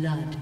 Blood.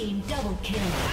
Team double kill.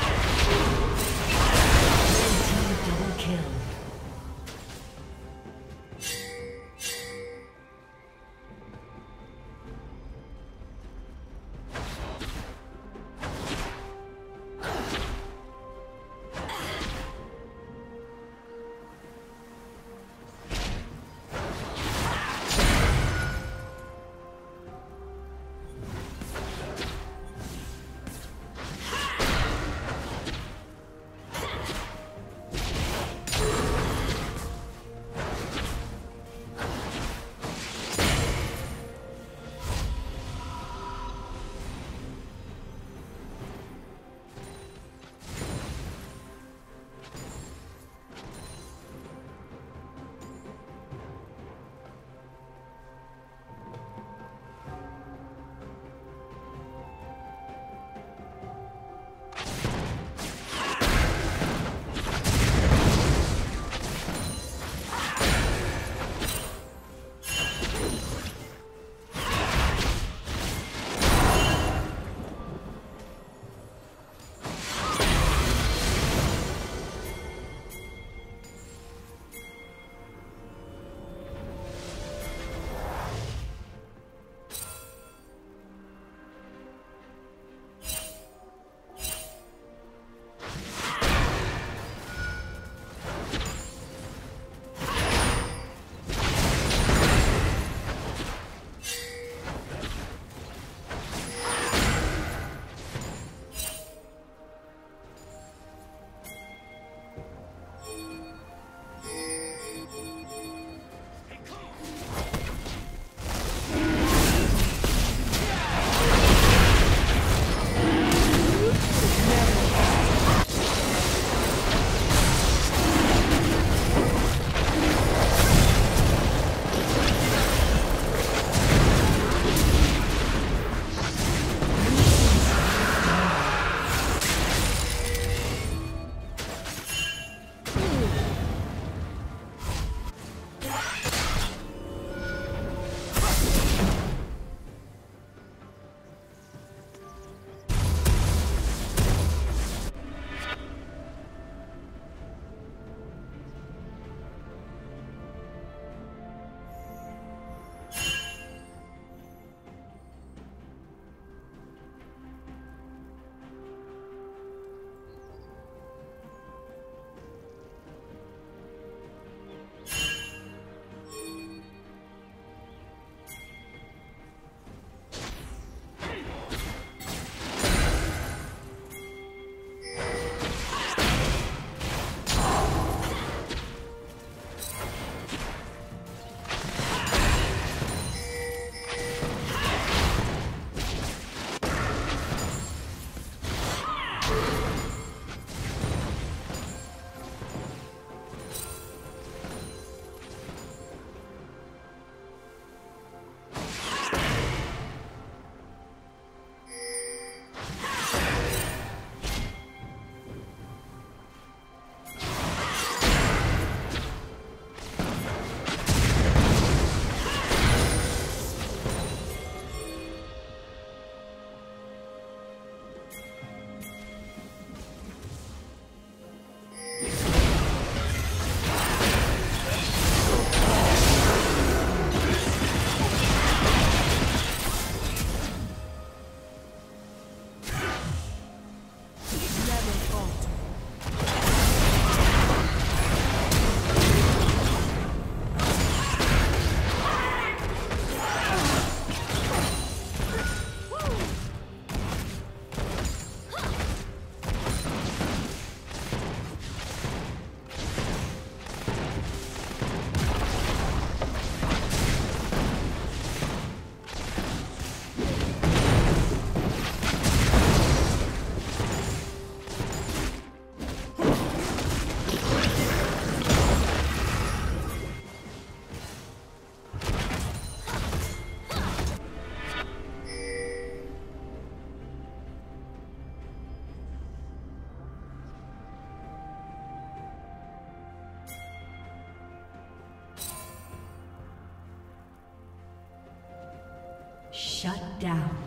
Down.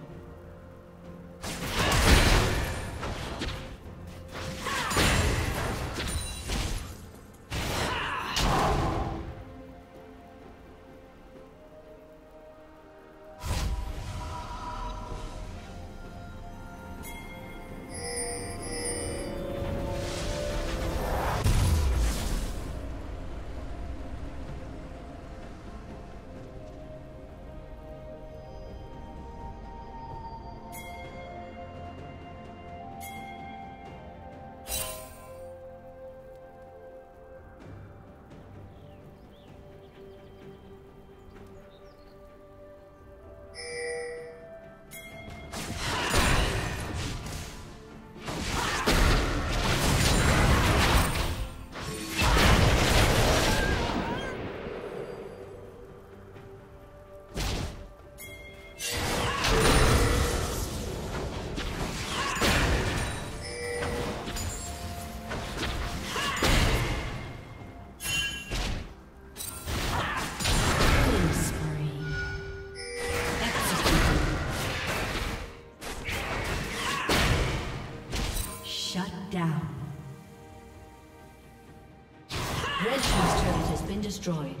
Destroyed.